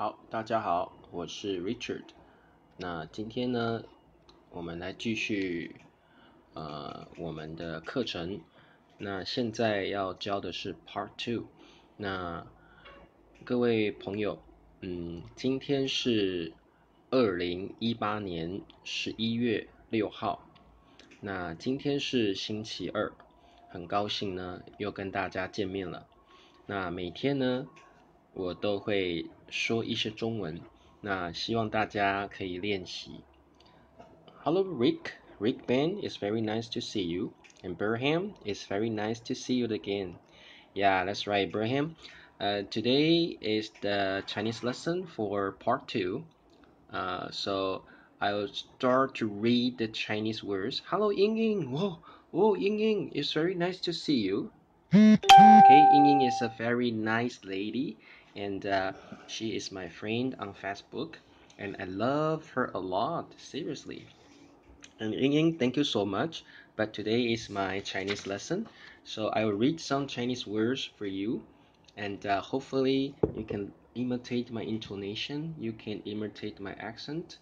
好，大家好，我是 Richard。那今天呢，我们来继续呃我们的课程。那现在要教的是 Part Two。那各位朋友，嗯，今天是二零一八年十一月六号。那今天是星期二，很高兴呢又跟大家见面了。那每天呢，我都会说一些中文，那希望大家可以练习。Hello, Rick. Rick Ben, it's very nice to see you. And Burham, it's very nice to see you again. Yeah, that's right, Burham. Uh, today is the Chinese lesson for part two. Uh, so I'll start to read the Chinese words. Hello, Ying Ying. Whoa, whoa, Ying Ying. It's very nice to see you. Okay, Ying Ying is a very nice lady, and uh, she is my friend on Facebook, and I love her a lot. Seriously. And Ying thank you so much. But today is my Chinese lesson, so I will read some Chinese words for you, and uh, hopefully you can imitate my intonation. You can imitate my accent,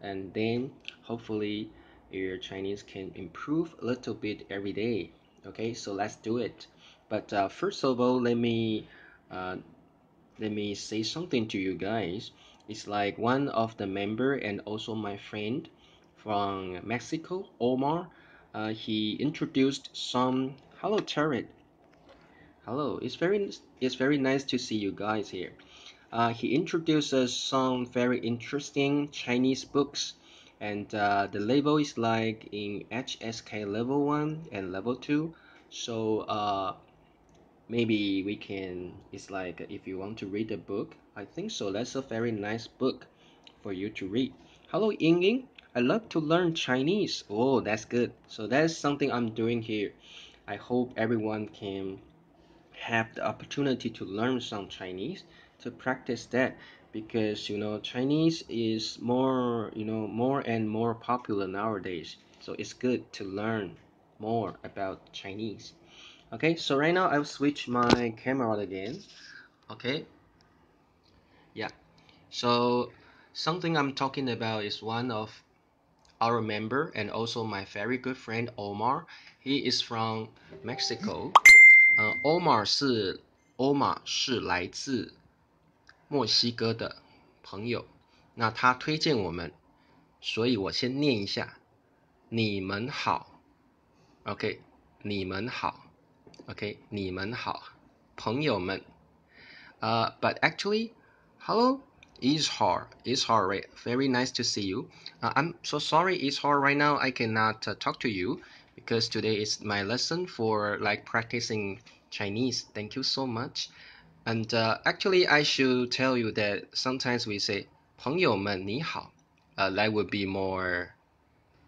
and then hopefully your Chinese can improve a little bit every day. Okay, so let's do it. But uh, first of all, let me uh, let me say something to you guys. It's like one of the member and also my friend from Mexico, Omar. Uh, he introduced some. Hello, Tarot. Hello. It's very it's very nice to see you guys here. Uh, he introduces some very interesting Chinese books, and uh, the level is like in HSK level one and level two. So uh, maybe we can it's like if you want to read a book i think so. That's a very nice book for you to read. Hello ying ying. I love to learn chinese. Oh that's good. So that's something i'm doing here. I hope everyone can have the opportunity to learn some chinese to practice that because you know chinese is more you know more and more popular nowadays. So it's good to learn more about chinese okay so right now I'll switch my camera again okay yeah so something I'm talking about is one of our member and also my very good friend Omar he is from Mexico 呃，Omar 是 Omar 是来自墨西哥的朋友，那他推荐我们，所以我先念一下，你们好，OK，你们好。 OK，你们好，朋友们。Uh, but actually, hello, Ishar. Ishar, right? Very nice to see you. Uh, I'm so sorry, Ishar. Right now, I cannot uh, talk to you because today is my lesson for like practicing Chinese. Thank you so much. And uh, actually, I should tell you that sometimes we say 朋友们你好. Uh, that would be more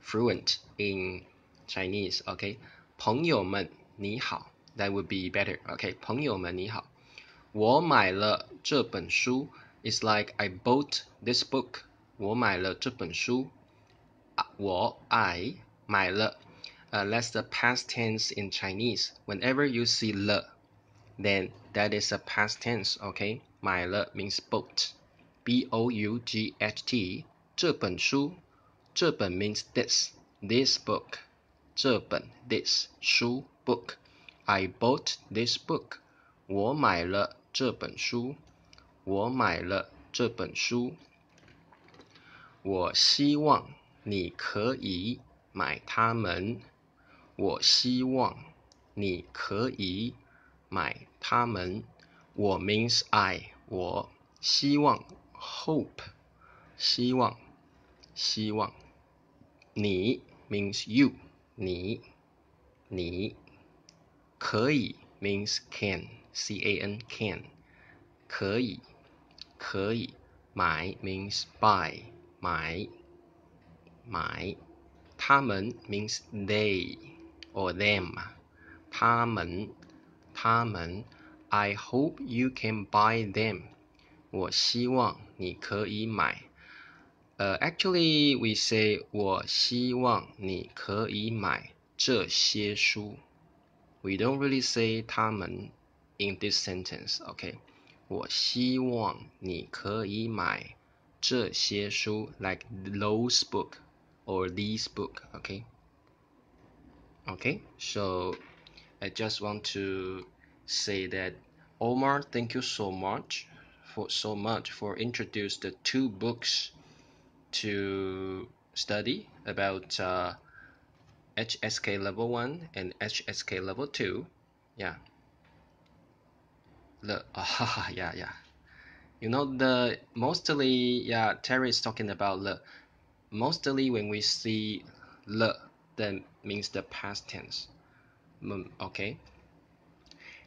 fluent in Chinese. Okay, 朋友们你好。 that would be better. Okay, 朋友们你好，我买了这本书。It's like I bought this book. 我买了这本书。我 I 买了。Uh, that's the past tense in Chinese. Whenever you see 了 then that is a past tense. Okay, 买了 means bought. B O U G H T. 这本书，这本 means this. This book. 这本 this 书 book. I bought this book. 我买了这本书。我买了这本书。我希望你可以买它们。我希望你可以买它们。我 means I，我希望 hope，希望希望。你 means you，你你。可以 means can, c a n can，可以，可以。买 means buy，买，买。他们 means they or them，他们，他们。I hope you can buy them，我希望你可以买。呃，actually we say 我希望你可以买这些书。 we don't really say 他们 in this sentence. Okay, 我希望你可以买这些书，like those book or these book. Okay. Okay. So I just want to say that Omar, thank you so much for so much for introduce the two books to study about uh, HSK level 1 and HSK level 2 yeah. The uh, yeah yeah. You know the mostly yeah Terry is talking about the mostly when we see the that means the past tense. Mm, okay.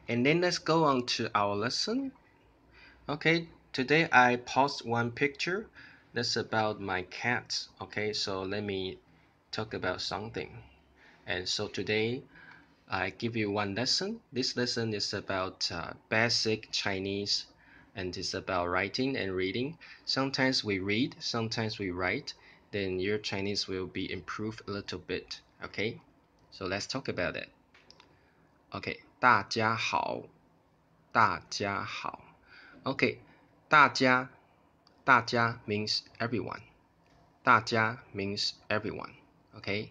And then let's go on to our lesson. Okay today I post one picture that's about my cat okay so let me talk about something and so today I give you one lesson this lesson is about uh, basic Chinese and it's about writing and reading sometimes we read sometimes we write then your Chinese will be improved a little bit okay so let's talk about it okay 大家好大家好 okay 大家大家 means everyone. 大家 means everyone. Okay.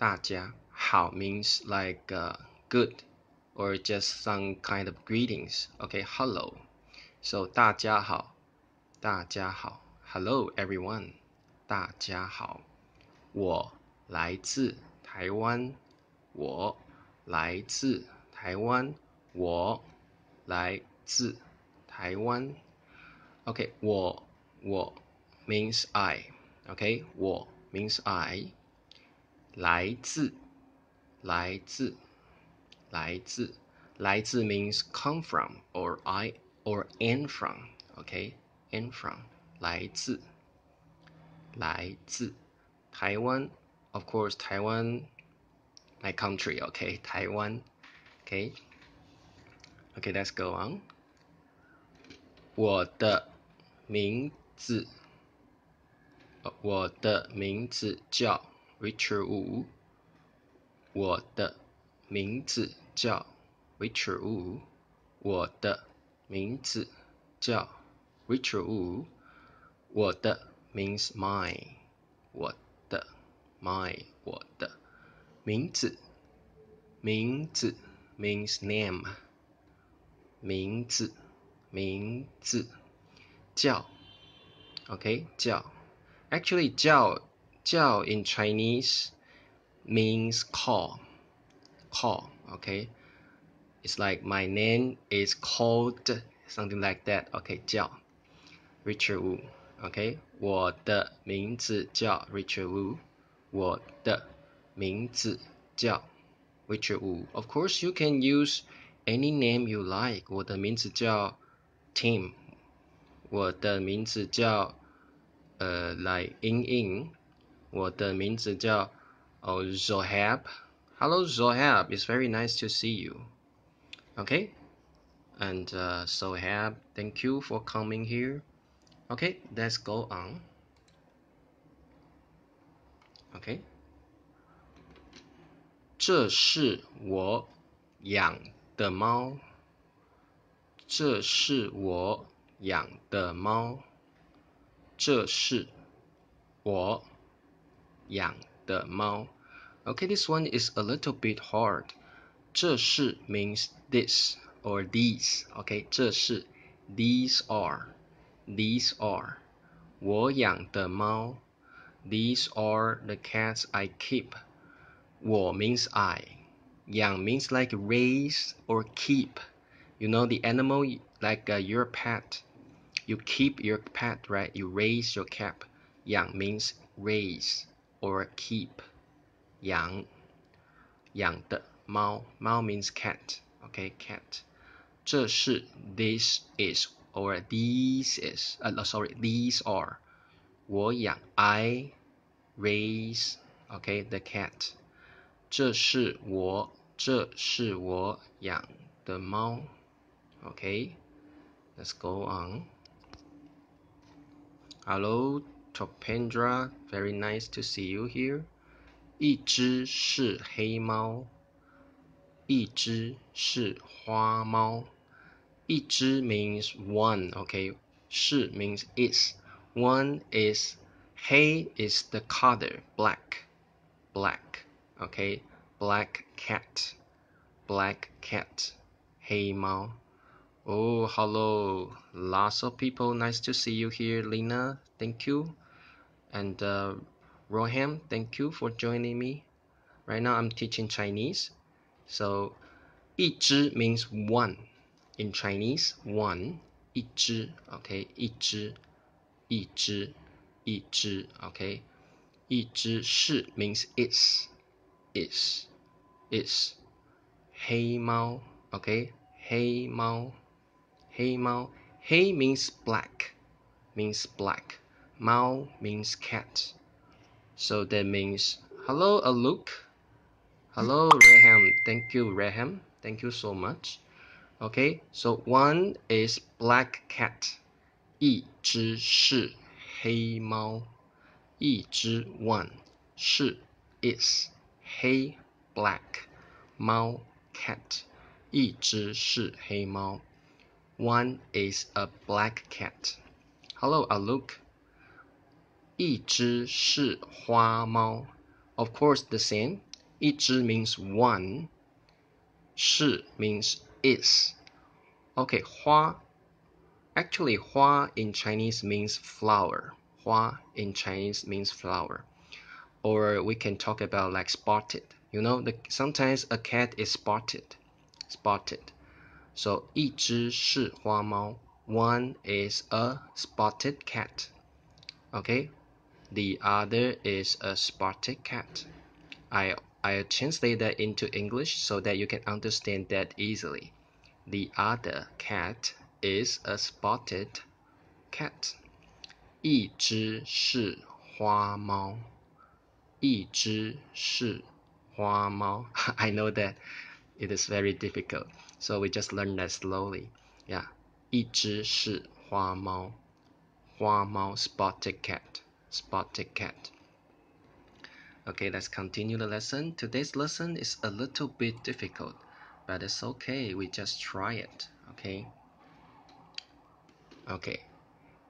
大家好 means like uh, good or just some kind of greetings. Okay. Hello. So 大家好大家好 Hello everyone. 大家好我来自台湾我来自台湾我来自台湾 Okay, 我我 means I. Okay, 我 means I. 来自来自来自来自 means come from or I or in from. Okay, in from 来自来自台湾 of course Taiwan my country okay Taiwan okay okay let's go on 我的名字，我的名字叫 Richard Wu。我的名字叫 Richard Wu。我的名字叫 Richard Wu。我的 means my，我的 my 我的名字，名字 means name，名字。名字叫，OK 叫，actually 叫 叫 in Chinese means call call okay it's like my name is called something like that okay 叫 Richard Wu okay 我的名字叫 Richard Wu 我的名字叫 Richard Wu of course you can use any name you like 我的名字叫 Tim，我的名字叫呃来英英， 我的名字叫哦 Zohab。Hello Zohab, it's very nice to see you. Okay, and uh, Zohab, thank you for coming here. Okay, let's go on. Okay，这是我养的猫。这是我养的猫。这是我 养的猫。Okay, this one is a little bit hard. 这是 means this or these. Okay, 这是 these are these are 我养的猫。These are the cats I keep. 我 means I. 养 means like raise or keep you know the animal like uh, your pet you keep your pet right you raise your cat Yang means raise or keep 养养的猫猫 means cat okay cat 这是 this is or these is uh, sorry these are 我养 I raise okay the cat 这是我这是我养的猫 Okay, let's go on. Hello, Topendra. Very nice to see you here. 一只是黑猫，一只是花猫， 一只 means one. Okay. 是 means is. One is 黑 is the color black. Black. Okay. Black cat. Black cat. 黑猫。Oh, hello. Lots of people. Nice to see you here, Lina. Thank you. And uh, Roham, thank you for joining me. Right now I'm teaching Chinese. So 一只 means one in Chinese. One 一只 okay 一只一只一只 okay 一只是 means is is is 黑猫 okay 黑猫黑猫黑 means black means black 猫 means cat so that means hello Aluk hello Reham thank you Reham thank you so much Okay, so one is black cat，一只是黑猫，一只 one 是 is 黑 black 猫 cat，一只是黑猫，one is a black cat. Hello, Aluk. 一只是花猫，of course the same. 一只 means one，是 means is. Okay, 花. Actually, 花 in Chinese means flower. 花 in Chinese means flower. Or we can talk about like spotted. You know, the, sometimes a cat is spotted. Spotted. So 一只是花猫. One is a spotted cat. Okay? The other is a spotted cat. I I translate that into English so that you can understand that easily. The other cat is a spotted cat. 一只是花猫，一只是花猫。I know that it is very difficult, so we just learn that slowly. Yeah, 一只是花猫，花猫 spotted cat, spotted cat. Okay, let's continue the lesson. Today's lesson is a little bit difficult, but it's okay. We just try it. Okay. Okay.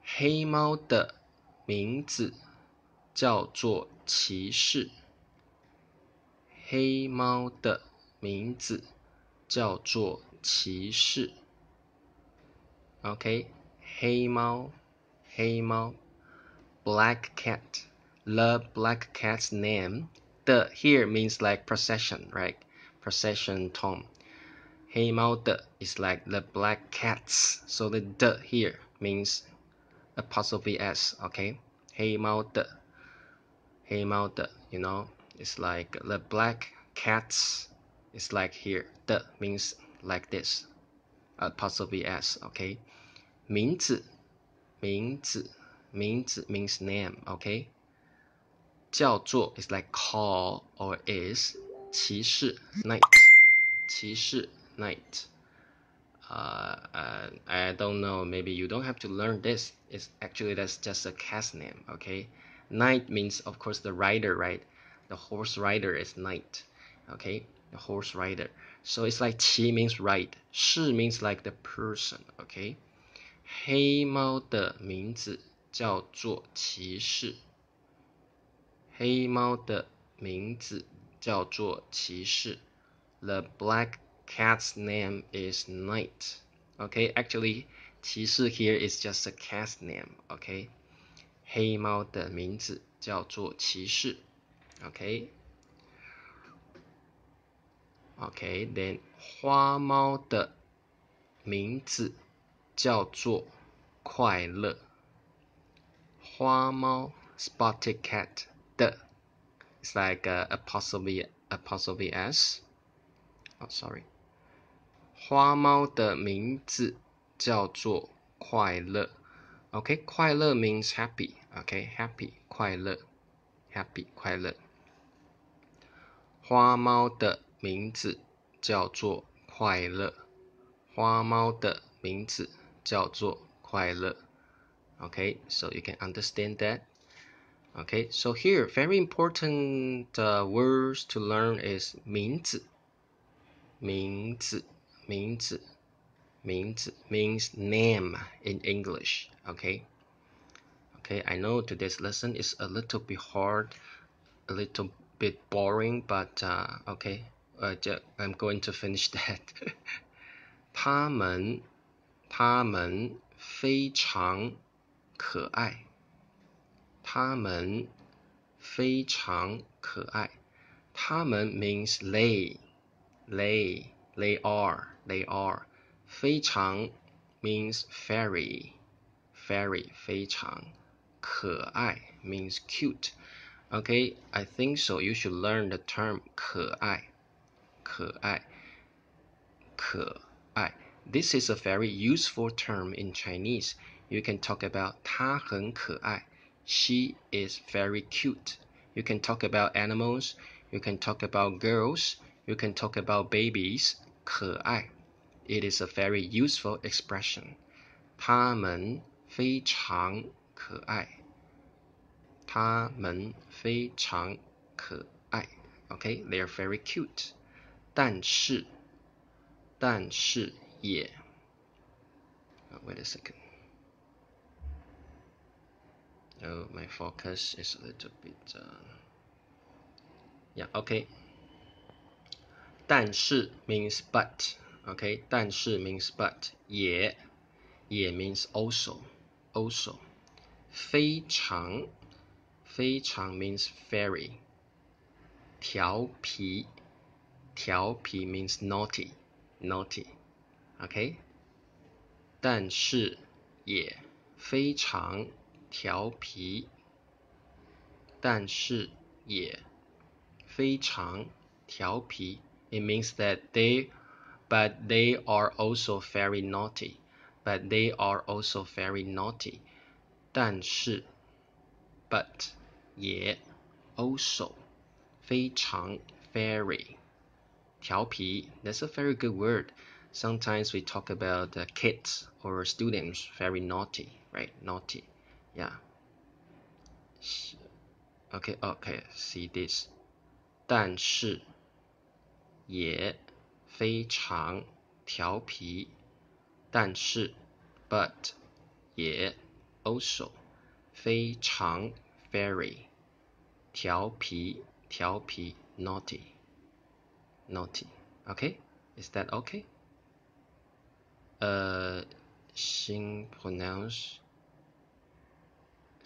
黑猫的名字叫做骑士。黑猫的名字叫做骑士。OK，黑猫，黑猫 ，black cat。the black cat's name. The here means like procession, right? Procession tom. 黑猫的 is like the black cats. So the the here means apostrophe s, okay? 黑猫的黑猫的 you know, it's like the black cats. It's like here. The means like this. Apostrophe s, okay? 名字名字 名字 means name, okay? 叫做 is like call or is 骑士 knight 骑士 knight uh, uh, I don't know maybe you don't have to learn this it's actually that's just a cast name okay knight means of course the rider right the horse rider is knight okay the horse rider so it's like 骑 means ride 士 means like the person okay 黑猫的名字 叫做骑士黑猫的名字叫做骑士。The black cat's name is Knight. Okay, actually, 骑士 here is just a cat's name. Okay, 黑猫的名字叫做骑士。Okay. Okay, then 花猫的名字叫做快乐。花猫 spotted cat 的 it's like a apostrophe apostrophe s oh sorry 花猫的名字叫做快乐 okay 快乐 means happy okay happy 快乐 happy 快乐花猫的名字叫做快乐花猫的名字叫做快乐 okay so you can understand that Okay, so here, very important uh, words to learn is 名字,名字,名字. 名字 means name in English. Okay. Okay, I know today's lesson is a little bit hard, a little bit boring, but uh, okay, uh, I'm going to finish that. 他们，他们非常 可爱。他们非常可爱。他们 means they, they, they are, they are. 非常 means very, very 非常。可爱 means cute. Okay, I think so. You should learn the term 可爱。可爱。可爱。This is a very useful term in Chinese. You can talk about 她很可爱。She is very cute. You can talk about animals. You can talk about girls. You can talk about babies. 可爱。It is a very useful expression. 他们非常可爱。他们非常可爱。Okay, they are very cute. 但是，但是也。Oh, wait a second. Oh, my focus is a little bit. Uh, yeah, okay. 但是 means but. Okay, 但是 means but. 也也 means also. Also. 非常非常 means very. 调皮调皮 means naughty. Naughty. Okay. 但是也非常 调皮，但是也非常调皮。It means that they, but they are also very naughty. But they are also very naughty. 但是，but 也 also 非常 very 调皮。That's a very good word. Sometimes we talk about uh, kids or students very naughty, right? Naughty. Yeah. Okay, okay, see this. 但是也非常调皮，但是 but 也 also 非常 very 调皮调皮 naughty naughty okay is that okay uh 新 pronounce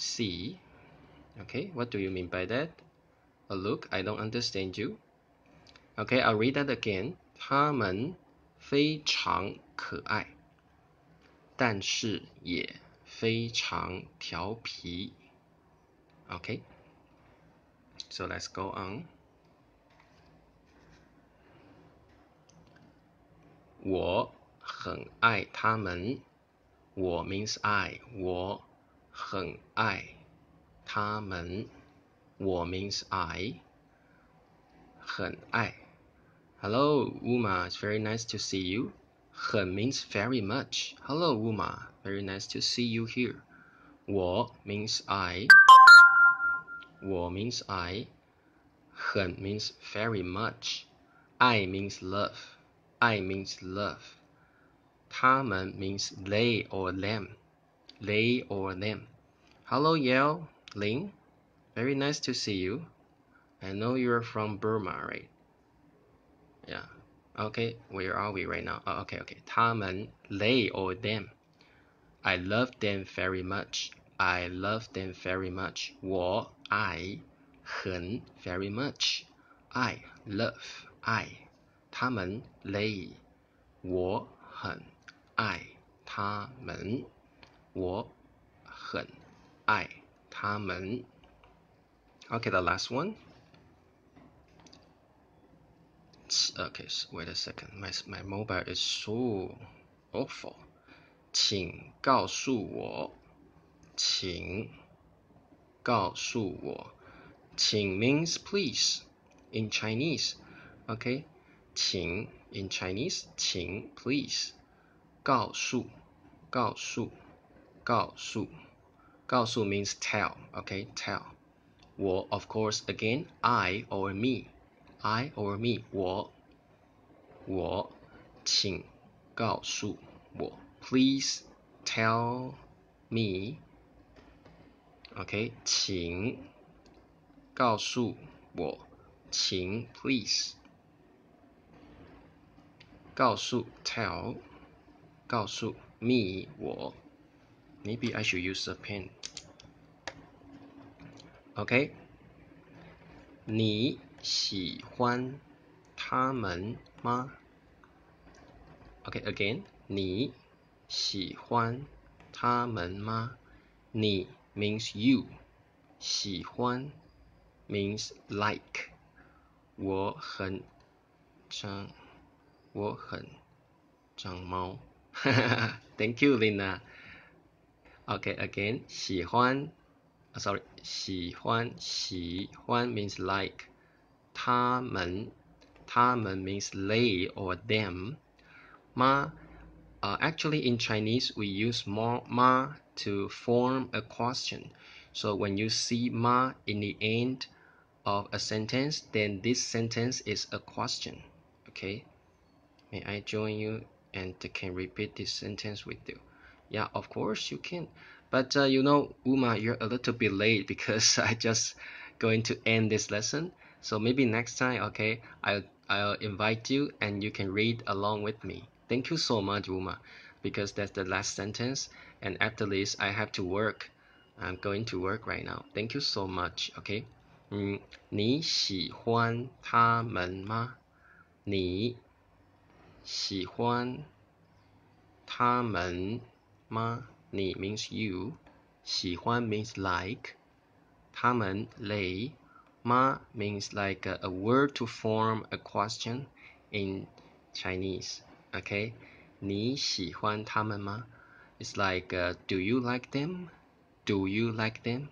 C. Okay, what do you mean by that? A oh, look, I don't understand you. Okay, I'll read that again. 他们非常可爱，但是也非常调皮。Okay, so let's go on. 我很爱他们。我 means I，我 很爱他们。我 means I 很爱。Hello, Uma. It's very nice to see you. 很 means very much. Hello, Uma. Very nice to see you here. 我 means I. 我 means I. 很 means very much. I means love. I means love. 他们 means they or them they or them. Hello, Yale, Ling. Very nice to see you. I know you're from Burma, right? Yeah. Okay, where are we right now? Oh, okay, okay. 他们 they or them. I love them very much. I love them very much. 我爱很 very much. I love I. 他们 they. 我很爱他们。 我很爱他们。Okay, the last one. Okay, wait a second. My my mobile is so awful. 请告诉我，请告诉我，请 means please in Chinese. Okay, 请 in Chinese, 请 please 告诉告诉。告诉， 告诉 means tell, okay, tell. 我 of course again I or me, I or me 我我请告诉 我，Please tell me。OK，请告诉我，请 Please 告诉 tell 告诉 me 我。 Maybe I should use a pen. Okay. 你喜欢他们吗？Okay, again.、你喜欢他们吗？你 means you，喜欢 means like。我很长，我很长毛。Thank you, Lina. Okay, again, 喜欢，sorry, 喜欢，喜欢 means like. 他们，他们 means they or them. Ma, uh, actually in Chinese we use ma, ma to form a question. So when you see ma in the end of a sentence, then this sentence is a question. Okay. May I join you and can repeat this sentence with you? Yeah, of course you can. But uh, you know, Uma, you're a little bit late because I just going to end this lesson. So maybe next time, okay, I'll I'll invite you and you can read along with me. Thank you so much, Uma, because that's the last sentence. And after this, I have to work. I'm going to work right now. Thank you so much. Okay. 嗯，你喜欢他们吗？你喜欢他们吗？ 你 means you，喜欢 means like，他们 they，吗 means like a, a word to form a question in Chinese. Okay，你喜欢他们吗？It's like uh, do you like them? Do you like them?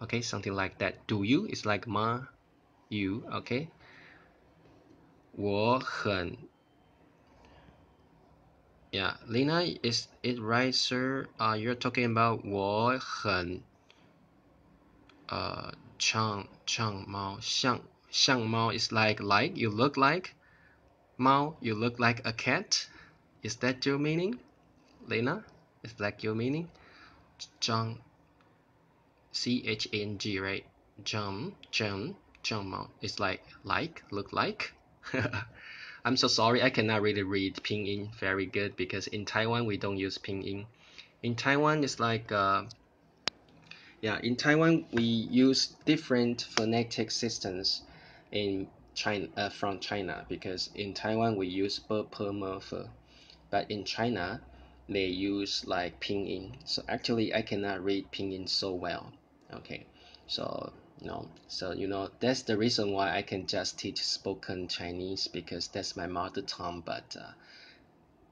Okay, something like that. Do you is like ma, you. Okay. 我很 yeah, Lina, is it right, sir? Uh, you're talking about 我很呃长长毛像像猫 is like like you look like 猫 you look like a cat. Is that your meaning, Lena? Is that your meaning? 长 C H A N G right? 长长长猫 is like like look like. I'm so sorry, I cannot really read Pinyin very good because in Taiwan we don't use Pinyin. In Taiwan, it's like, uh, yeah, in Taiwan we use different phonetic systems in China uh, from China because in Taiwan we use b, p, m, f, but in China they use like Pinyin. So actually, I cannot read Pinyin so well. Okay, so no. So you know that's the reason why I can just teach spoken Chinese because that's my mother tongue but uh,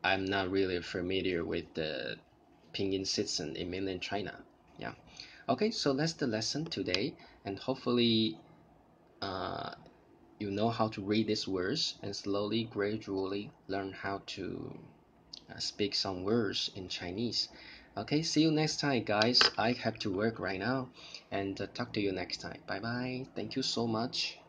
I'm not really familiar with the Pinyin system in mainland China. Yeah. Okay so that's the lesson today and hopefully uh, you know how to read these words and slowly gradually learn how to uh, speak some words in Chinese Okay, see you next time, guys. I have to work right now, and uh, talk to you next time. Bye bye. Thank you so much.